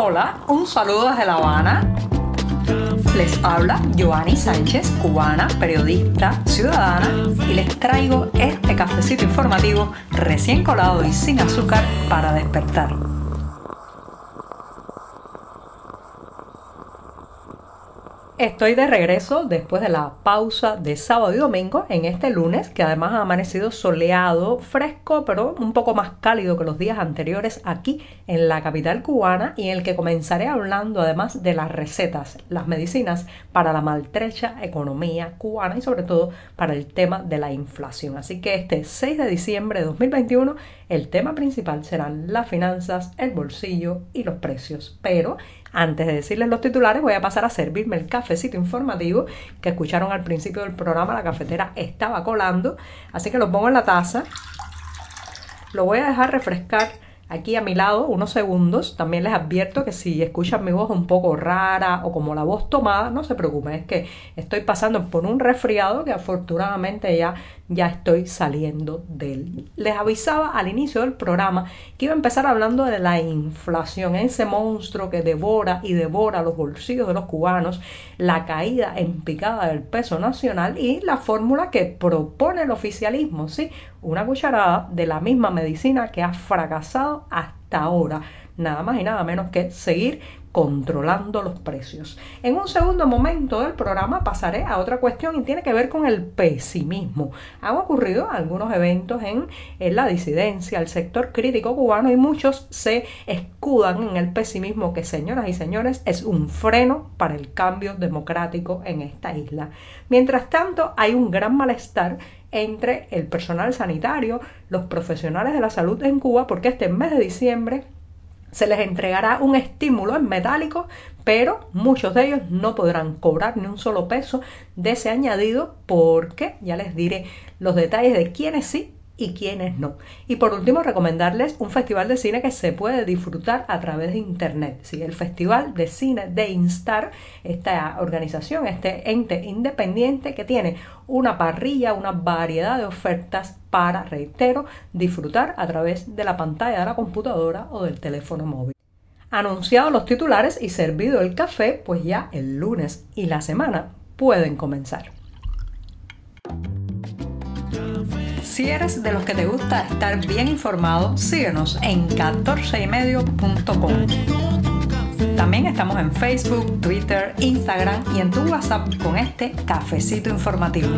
Hola, un saludo desde La Habana. Les habla Joanny Sánchez, cubana, periodista, ciudadana, y les traigo este cafecito informativo recién colado y sin azúcar para despertar. Estoy de regreso después de la pausa de sábado y domingo en este lunes, que además ha amanecido soleado, fresco, pero un poco más cálido que los días anteriores aquí en la capital cubana y en el que comenzaré hablando además de las recetas, las medicinas para la maltrecha economía cubana y sobre todo para el tema de la inflación. Así que este 6 de diciembre de 2021 el tema principal serán las finanzas, el bolsillo y los precios. Pero antes de decirles los titulares, voy a pasar a servirme el cafecito informativo que escucharon al principio del programa. La cafetera estaba colando, así que lo pongo en la taza. Lo voy a dejar refrescar aquí a mi lado unos segundos. También les advierto que si escuchan mi voz un poco rara o como la voz tomada, no se preocupen, es que estoy pasando por un resfriado que afortunadamente ya ya estoy saliendo de él. Les avisaba al inicio del programa que iba a empezar hablando de la inflación, ese monstruo que devora y devora los bolsillos de los cubanos, la caída en picada del peso nacional y la fórmula que propone el oficialismo, ¿sí? Una cucharada de la misma medicina que ha fracasado hasta ahora nada más y nada menos que seguir controlando los precios. En un segundo momento del programa pasaré a otra cuestión y tiene que ver con el pesimismo. Han ocurrido algunos eventos en, la disidencia, el sector crítico cubano y muchos se escudan en el pesimismo que, señoras y señores, es un freno para el cambio democrático en esta isla. Mientras tanto, hay un gran malestar entre el personal sanitario, los profesionales de la salud en Cuba, porque este mes de diciembre se les entregará un estímulo en metálico, pero muchos de ellos no podrán cobrar ni un solo peso de ese añadido porque ya les diré los detalles de quiénes sí y quiénes no. Y por último, recomendarles un festival de cine que se puede disfrutar a través de internet. ¿sí? El Festival de Cine de Instar, esta organización, este ente independiente que tiene una parrilla, una variedad de ofertas para, reitero, disfrutar a través de la pantalla de la computadora o del teléfono móvil. Anunciados los titulares y servido el café, pues ya el lunes y la semana pueden comenzar. Si eres de los que te gusta estar bien informado, síguenos en 14ymedio.com. También estamos en Facebook, Twitter, Instagram y en tu WhatsApp con este cafecito informativo.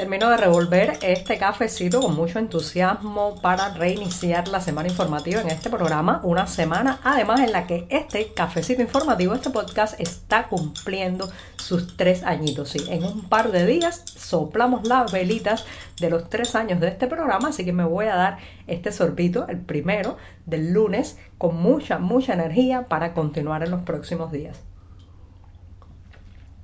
Termino de revolver este cafecito con mucho entusiasmo para reiniciar la semana informativa en este programa. Una semana además en la que este cafecito informativo, este podcast está cumpliendo sus tres añitos. Sí, en un par de días soplamos las velitas de los tres años de este programa, así que me voy a dar este sorbito, el primero del lunes, con mucha, mucha energía para continuar en los próximos días.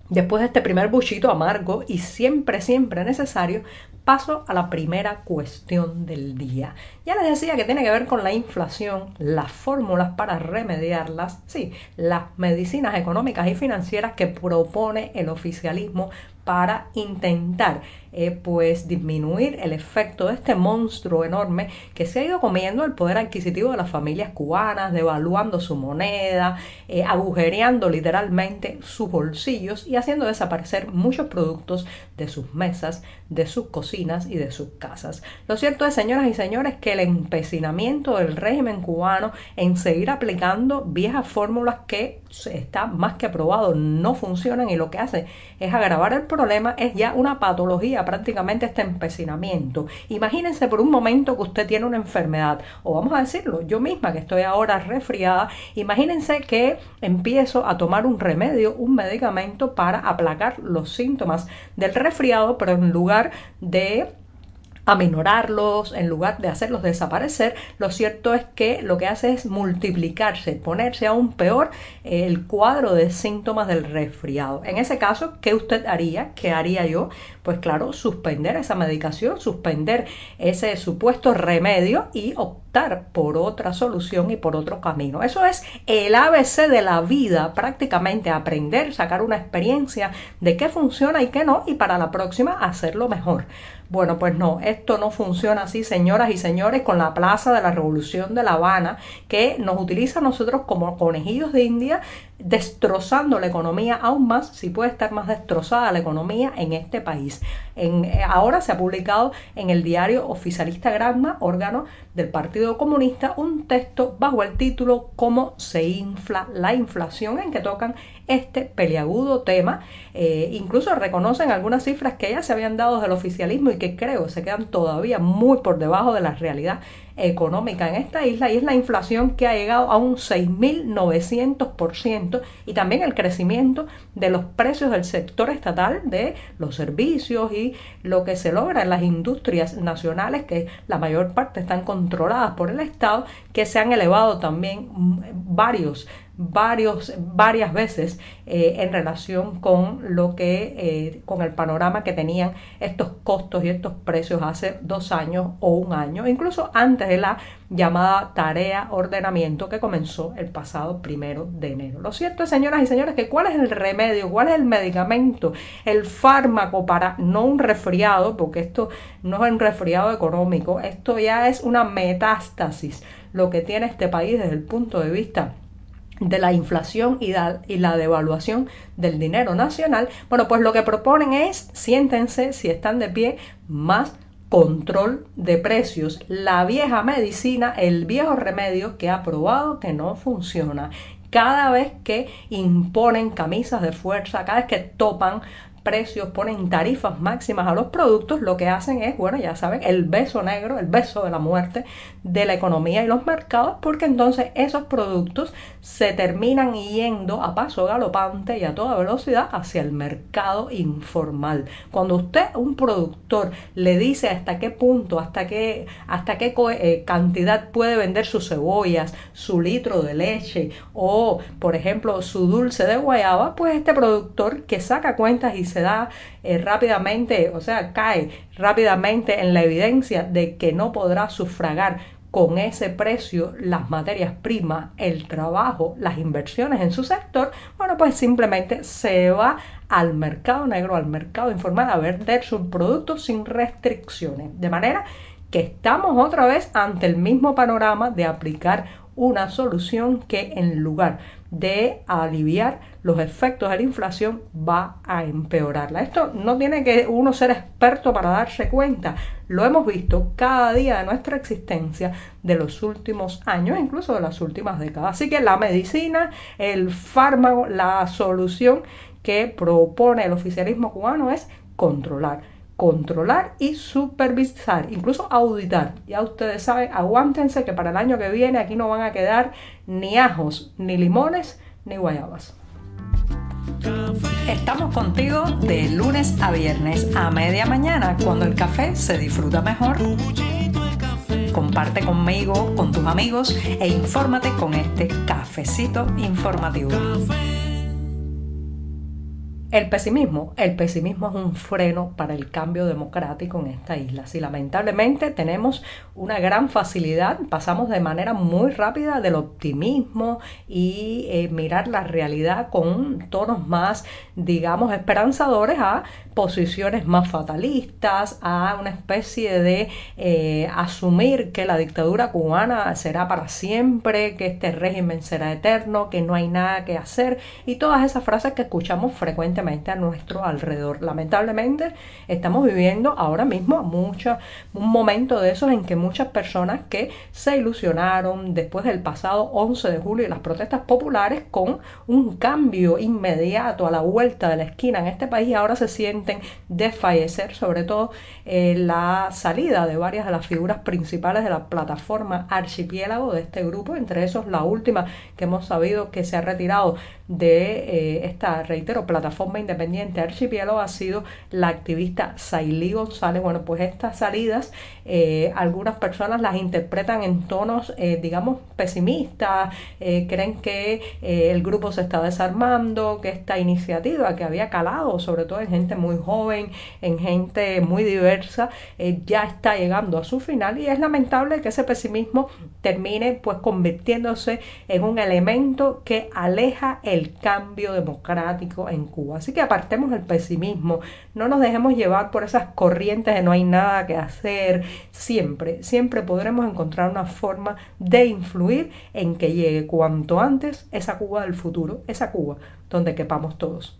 Después de este primer buchito amargo y siempre, siempre necesario, paso a la primera cuestión del día. Ya les decía que tiene que ver con la inflación, las fórmulas para remediarlas, sí, las medicinas económicas y financieras que propone el oficialismo para intentar eh, pues disminuir el efecto de este monstruo enorme que se ha ido comiendo el poder adquisitivo de las familias cubanas, devaluando su moneda, eh, agujereando literalmente sus bolsillos y haciendo desaparecer muchos productos de sus mesas, de sus cocinas y de sus casas. Lo cierto es, señoras y señores, que el empecinamiento del régimen cubano en seguir aplicando viejas fórmulas que está más que probado no funcionan y lo que hace es agravar el problema, es ya una patología prácticamente este empecinamiento. Imagínense por un momento que usted tiene una enfermedad, o vamos a decirlo, yo misma que estoy ahora resfriada, imagínense que empiezo a tomar un remedio, un medicamento para aplacar los síntomas del resfriado, pero en lugar de aminorarlos, en lugar de hacerlos desaparecer, lo cierto es que lo que hace es multiplicarse, ponerse aún peor eh, el cuadro de síntomas del resfriado. En ese caso, ¿qué usted haría? ¿Qué haría yo? Pues claro, suspender esa medicación, suspender ese supuesto remedio y optar por otra solución y por otro camino. Eso es el ABC de la vida, prácticamente aprender, sacar una experiencia de qué funciona y qué no y para la próxima hacerlo mejor. Bueno, pues no, esto no funciona así, señoras y señores, con la Plaza de la Revolución de La Habana, que nos utiliza a nosotros como conejillos de India, destrozando la economía aún más, si puede estar más destrozada la economía en este país. Eh, ahora se ha publicado en el diario oficialista Granma, órgano del Partido Comunista, un texto bajo el título Cómo se infla la inflación, en que tocan este peliagudo tema. Eh, incluso reconocen algunas cifras que ya se habían dado del oficialismo y que creo se quedan todavía muy por debajo de la realidad económica en esta isla y es la inflación que ha llegado a un 6.900% y también el crecimiento de los precios del sector estatal de los servicios y lo que se logra en las industrias nacionales que la mayor parte están controladas por el Estado que se han elevado también varios varios, varias veces eh, en relación con lo que, eh, con el panorama que tenían estos costos y estos precios hace dos años o un año, incluso antes de la llamada tarea ordenamiento que comenzó el pasado primero de enero. Lo cierto es, señoras y señores, que cuál es el remedio, cuál es el medicamento, el fármaco para no un resfriado, porque esto no es un resfriado económico, esto ya es una metástasis, lo que tiene este país desde el punto de vista de la inflación y la, devaluación del dinero nacional, bueno, pues lo que proponen es, siéntense si están de pie, más control de precios. La vieja medicina, el viejo remedio que ha probado que no funciona. Cada vez que imponen camisas de fuerza, cada vez que topan precios, ponen tarifas máximas a los productos, lo que hacen es, bueno, ya saben, el beso negro, el beso de la muerte de la economía y los mercados, porque entonces esos productos se terminan yendo a paso galopante y a toda velocidad hacia el mercado informal. Cuando usted, un productor, le dice hasta qué punto, hasta qué, hasta qué eh, cantidad puede vender sus cebollas, su litro de leche o, por ejemplo, su dulce de guayaba, pues este productor que saca cuentas y se se da eh, rápidamente, o sea, cae rápidamente en la evidencia de que no podrá sufragar con ese precio las materias primas, el trabajo, las inversiones en su sector, bueno, pues simplemente se va al mercado negro, al mercado informal a vender sus productos sin restricciones. De manera que estamos otra vez ante el mismo panorama de aplicar una solución que en lugar de aliviar los efectos de la inflación va a empeorarla. Esto no tiene que uno ser experto para darse cuenta. Lo hemos visto cada día de nuestra existencia de los últimos años, incluso de las últimas décadas. Así que la medicina, el fármaco, la solución que propone el oficialismo cubano es controlar controlar y supervisar, incluso auditar. Ya ustedes saben, aguántense que para el año que viene aquí no van a quedar ni ajos, ni limones, ni guayabas. Estamos contigo de lunes a viernes a media mañana, cuando el café se disfruta mejor. Comparte conmigo, con tus amigos e infórmate con este cafecito informativo. El pesimismo. El pesimismo es un freno para el cambio democrático en esta isla. Si lamentablemente tenemos una gran facilidad, pasamos de manera muy rápida del optimismo y eh, mirar la realidad con tonos más, digamos, esperanzadores a posiciones más fatalistas, a una especie de eh, asumir que la dictadura cubana será para siempre, que este régimen será eterno, que no hay nada que hacer y todas esas frases que escuchamos frecuentemente a nuestro alrededor. Lamentablemente estamos viviendo ahora mismo un momento de esos en que muchas personas que se ilusionaron después del pasado 11 de julio y las protestas populares con un cambio inmediato a la vuelta de la esquina en este país ahora se sienten desfallecer, sobre todo eh, la salida de varias de las figuras principales de la plataforma archipiélago de este grupo, entre esos la última que hemos sabido que se ha retirado de eh, esta, reitero, plataforma independiente Archipiélago ha sido la activista Sailí González. Bueno, pues estas salidas eh, algunas personas las interpretan en tonos, eh, digamos, pesimistas, creen que el grupo se está desarmando, que esta iniciativa que había calado, sobre todo en gente muy joven, en gente muy diversa, ya está llegando a su final y es lamentable que ese pesimismo termine pues convirtiéndose en un elemento que aleja el cambio democrático en Cuba. Así que apartemos el pesimismo, no nos dejemos llevar por esas corrientes de no hay nada que hacer. Siempre, siempre podremos encontrar una forma de influir en que llegue cuanto antes esa Cuba del futuro, esa Cuba donde quepamos todos.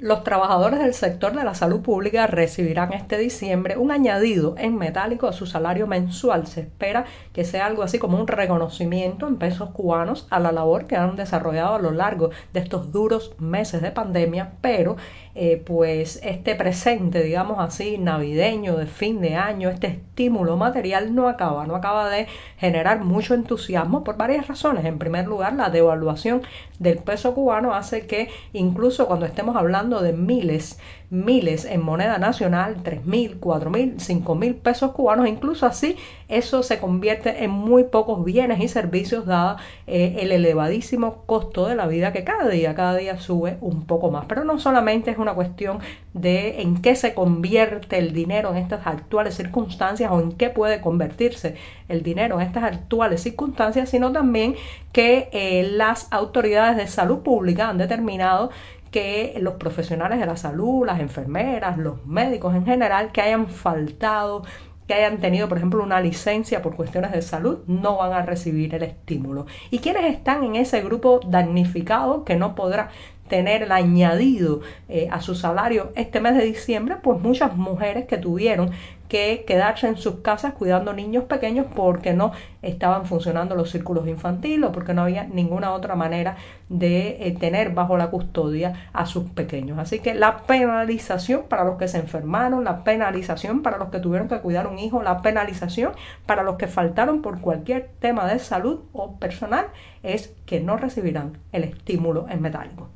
Los trabajadores del sector de la salud pública recibirán este diciembre un añadido en metálico a su salario mensual. Se espera que sea algo así como un reconocimiento en pesos cubanos a la labor que han desarrollado a lo largo de estos duros meses de pandemia, pero eh, pues este presente, digamos así, navideño, de fin de año, este estímulo material no acaba, no acaba de generar mucho entusiasmo por varias razones. En primer lugar, la devaluación del peso cubano hace que incluso cuando estemos hablando de miles miles en moneda nacional, tres mil, cuatro mil, cinco mil pesos cubanos, incluso así eso se convierte en muy pocos bienes y servicios dado eh, el elevadísimo costo de la vida que cada día, cada día sube un poco más. Pero no solamente es una cuestión de en qué se convierte el dinero en estas actuales circunstancias o en qué puede convertirse el dinero en estas actuales circunstancias, sino también que eh, las autoridades de salud pública han determinado que los profesionales de la salud, las enfermeras, los médicos en general, que hayan faltado, que hayan tenido, por ejemplo, una licencia por cuestiones de salud, no van a recibir el estímulo. ¿Y quienes están en ese grupo damnificado que no podrá tener el añadido eh, a su salario este mes de diciembre, pues muchas mujeres que tuvieron que quedarse en sus casas cuidando niños pequeños porque no estaban funcionando los círculos infantiles o porque no había ninguna otra manera de eh, tener bajo la custodia a sus pequeños. Así que la penalización para los que se enfermaron, la penalización para los que tuvieron que cuidar un hijo, la penalización para los que faltaron por cualquier tema de salud o personal es que no recibirán el estímulo en metálico.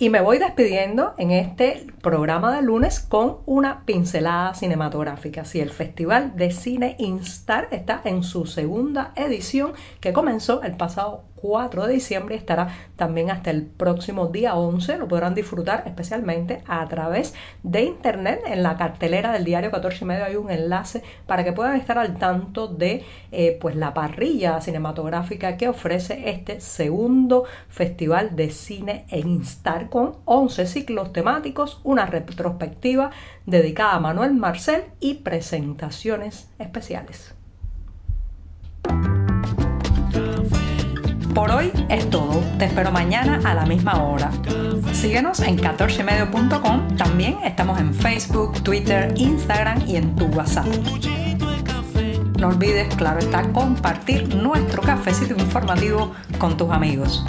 Y me voy despidiendo en este programa de lunes con una pincelada cinematográfica. Si el Festival de Cine Instar está en su segunda edición que comenzó el pasado 4 de diciembre estará también hasta el próximo día 11. Lo podrán disfrutar especialmente a través de internet. En la cartelera del diario 14 y medio hay un enlace para que puedan estar al tanto de eh, pues la parrilla cinematográfica que ofrece este segundo festival de cine en Instar con 11 ciclos temáticos, una retrospectiva dedicada a Manuel Marcel y presentaciones especiales. Hoy es todo. Te espero mañana a la misma hora. Síguenos en 14medio.com. También estamos en Facebook, Twitter, Instagram y en tu WhatsApp. No olvides, claro está, compartir nuestro cafecito informativo con tus amigos.